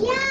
Yeah.